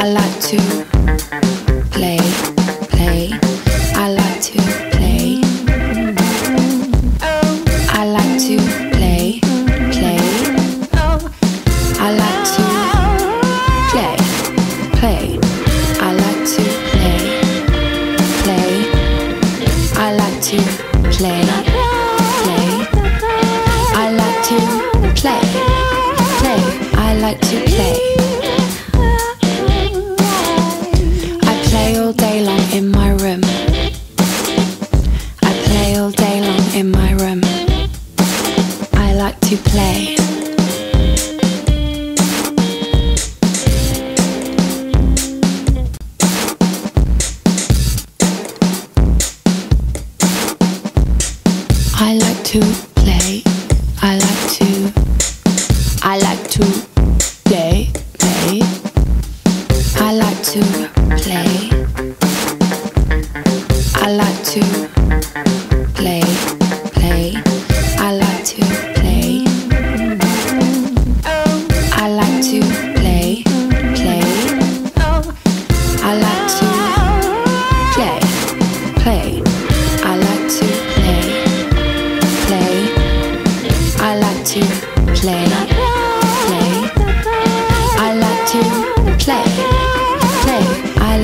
I like to play, play. I like to play. Play. I like to play, play. I like to play, play. I like to play, play. I like to play, play. I like to play. To play. I like to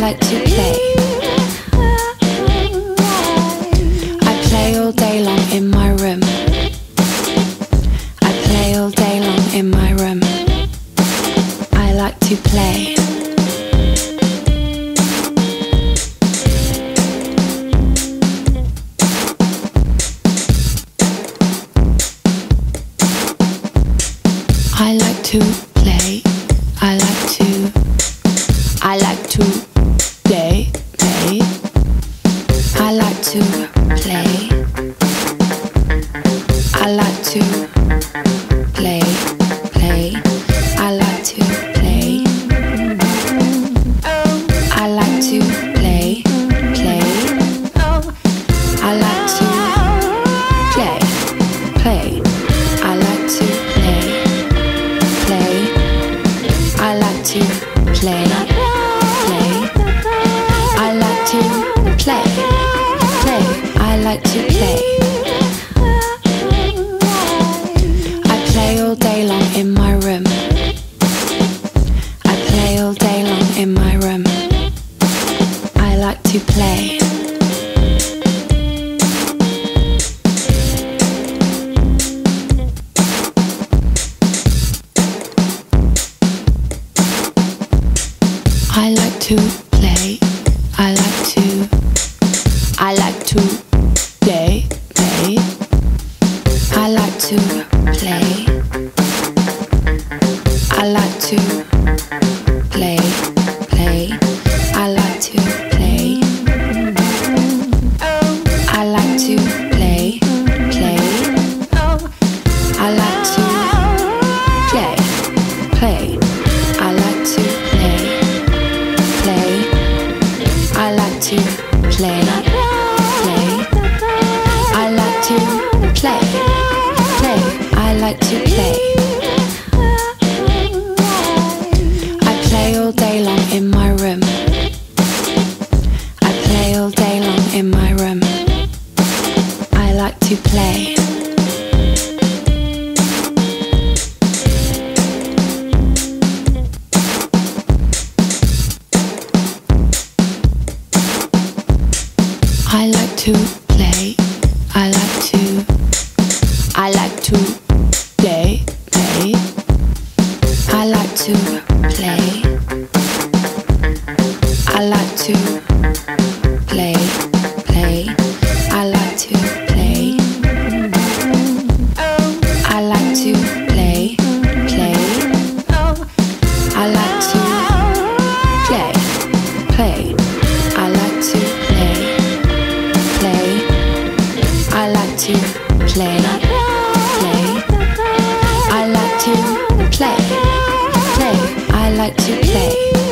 like to play. I like to play. Play. I like to play. I like to play. Play. I like to play. Play. I like to play. Play. I like to play. Play. I like to play. Play. I like to play. To play. I like to play. I like to. I like to play. Play. I like to play. Play. Play. I like to play. I play all day long in my room. I play all day long in my room. I like to play. I like to play. I like to play. I like to play. Play. I like to play. I like to play. Play. I like to play. Play. I like to play. Play. I like to. Play. Like to play.